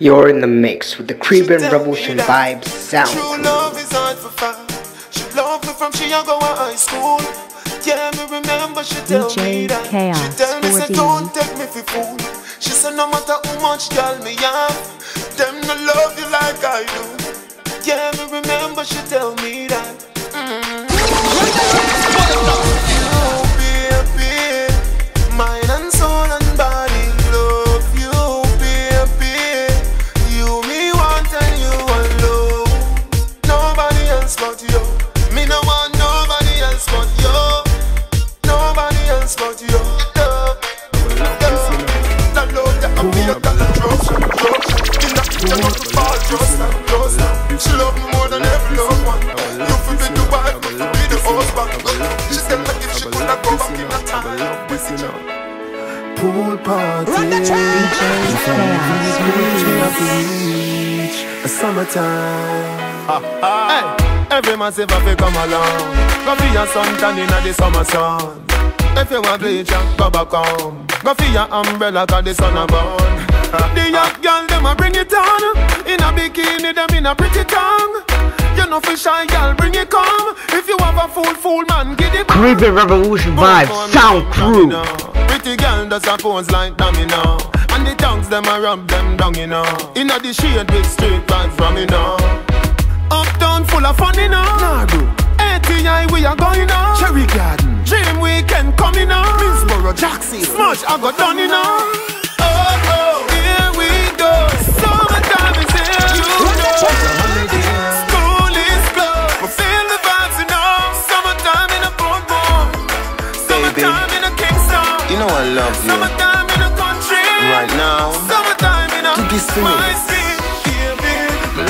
You're in the mix with the Caribbean Revolution Vibes sound. True love is hard for find. She loved me from she young go high school. Yeah, me remember she tell me DJ that. Chaos she tell me say don't take me for fool. She said no matter how much girl me have, them no love you like I do. Yeah, me remember she tell me that. Mm. Kitchen of the fall. She love me more than every one. You feel be the wife, be the husband. She said like if she coulda go back in a time. Pool party. Run the DJ A summertime. Every man say fi come along. Go fi your suntan inna the summer sun. If you want bleach, go back home. Go fi your umbrella 'cause the sun a burn. The young girl them a bring it on. In a bikini, them in a pretty tongue. You know fi shy girl, bring it come. If you have a fool, fool man, get it. Caribbean Revolution Vibes sound crew. Pretty girl does a pose like domino And the tongues them a rub them down, you know Inna the shade with straight vibes from, you know Uptown full of fun, you know Nah, bro ATI we are going on Cherry Garden Dream Weekend coming on Minsboro, Jackson Smush, I got done, you know I love you Summertime in country right now. Summertime in a Do this to me.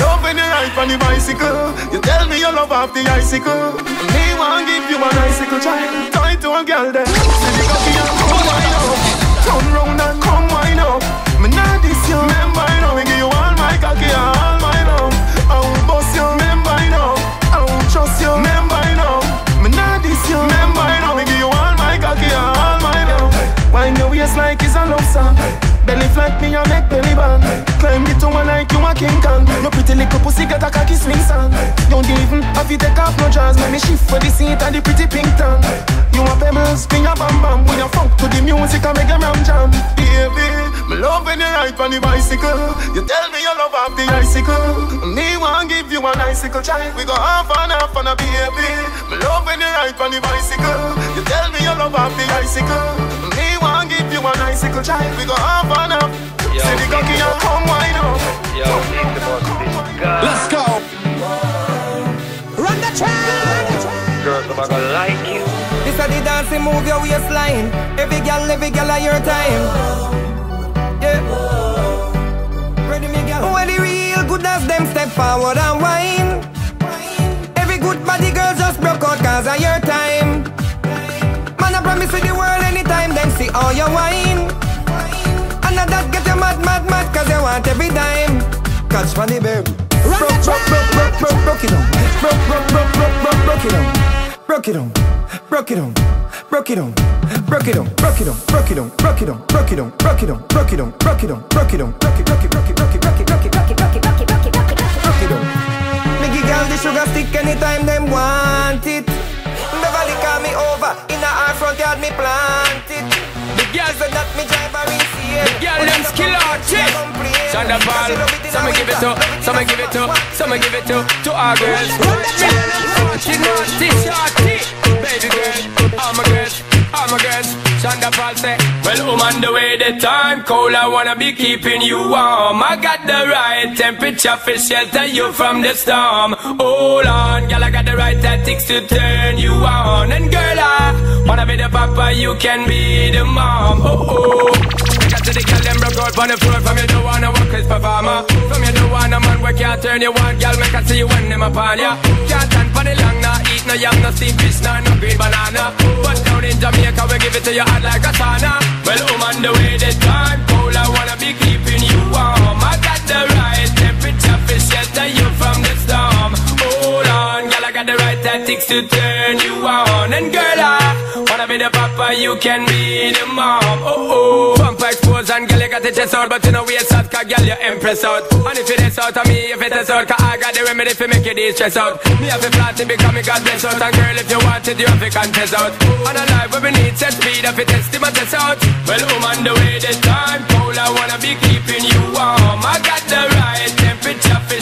love when you ride on the bicycle. You tell me you love off the icicle. Me want give you an icicle child. Tie to a girl then. See the cocky and come wine up. Turn round and come wine up. Me not this you. Remember Wind like it's a love song. Belly flat me a make belly band. Climb the tower like you a King Kong. Your pretty little pussy get a cocky swing song. Don't even have to take off no drawers. Let me shift for the seat and the pretty pink tongue. You a pebbles, spin a bam bam. We a funk to the music and make a ram jam. Baby, me love when you ride on the bicycle. You tell me you love off the icicle. Me want give you an icicle child. We go half and half on a baby. Me love when you ride on the bicycle. You tell me you love off the icicle. Me want give you an icicle child. We go half and half. Yo, See the cocky and come wine up. Yo, think about this guy. Let's go. Run the track. Girl, I'm gonna like you. This a the dancing move your waistline. Every girl, every girl at your time. Yeah. Ready me girl. When the real goodness them step forward and whine. Every good body girl just broke out cause of your time. All your wine. And that get you mad, mad, mad cause you want every dime. Catch money, baby. Broke, broke, broke, broke, broke, broke it on. Broke, broke, broke, broke, broke, broke it on. Broke it on. Broke it on. Broke it on. Broke it on. Broke it on. Broke it on. Broke it on. Broke it on. Broke it on. Broke it on. Broke it on. Broke it on. Broke it, it, broke it, broke it, broke it, broke it, broke it, broke it, out, yeah. Sean da Paul, some give it to, some give it to, some give it to, to our girls. Naughty, naughty, shorty, baby girl, all my girls, all my girls. Sean da Paul say, Well, I'm on the way, the time cold, I wanna be keeping you warm. I got the right temperature for shelter you from the storm. Hold on, girl, I got the right tactics to turn you on. And girl, I wanna be the papa, you can be the mom. Oh oh. Got to the girl them broke out on the floor From you don't wanna work as performer. From you don't wanna man we can't turn you on Girl make I see you when them upon ya. Can't stand for the long Nah eat no yam, no steamed fish Nah no green banana. But down in Jamaica we give it to you hot like a sauna. Well I'm on the way the time cold I wanna be keeping you warm. I got the right temperature for shelter you from the storm. Hold on girl I got the right tactics to turn you on. And girl be the papa, you can be the mom. Oh oh. Pump expose and girl, you got the chest out, but you know we're out, cause girl, you impress out. And if it is out of me, if it is out, cause I got the remedy for make you de-stress out. Me have a flat to become me God bless out, and girl, if you want it, you have to contest out. On a life where we need set speed, if it test him, I test out. Well, on the way, the time cold, I wanna be keeping you warm. I got the right temperature for